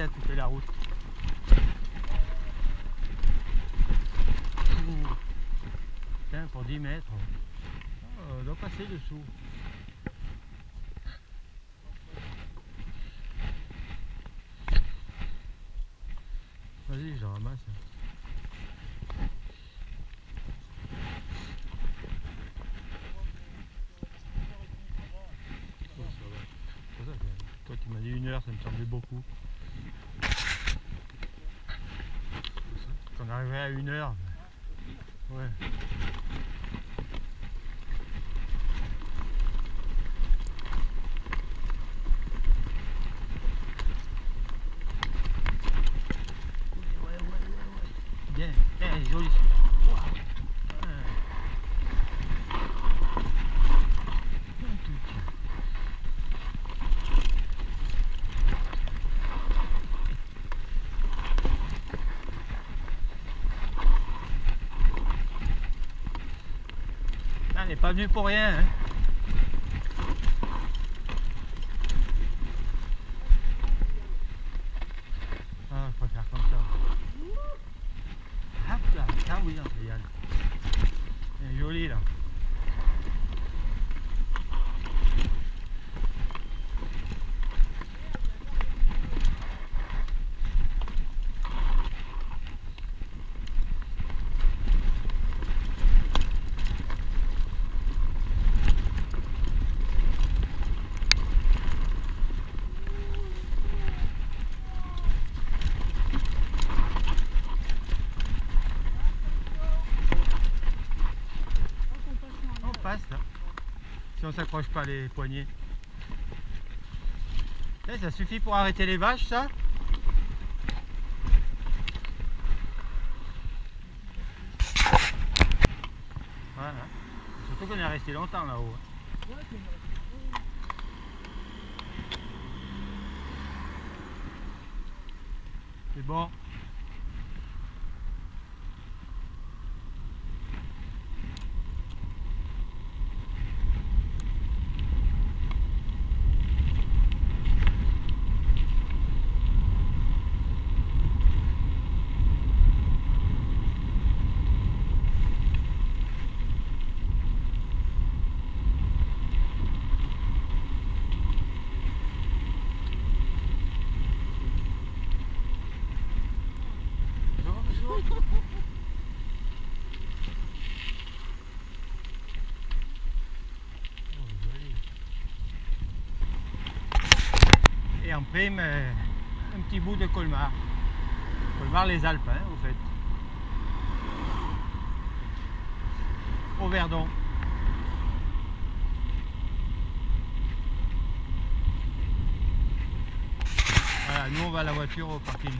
à couper la route. Pour 10 mètres. Oh, on doit passer dessous. Vas-y, je le ramasse. Oh, Toi, tu m'as dit une heure, ça me semblait beaucoup. Qu'on arriverait à une heure. Ouais. Ouais, ouais, ouais, ouais. Bien, bien, elle est jolie. celui-là. Ouah. Ouais. Un tout petit. Ah, Elle n'est pas venue pour rien. Hein. Ah, je préfère comme ça. Hop là, ah oui, non, c'est Yann. Elle est jolie là. On Si on s'accroche pas les poignets. Eh, ça suffit pour arrêter les vaches ça? Voilà. Surtout qu'on est resté longtemps là-haut. hein. C'est bon. Bonjour. Oh, joli. Et en prime, euh, un petit bout de Colmar. Colmar les Alpes, hein, au fait. Au Verdon. Voilà, nous on va à la voiture au parking.